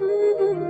Mm-hmm.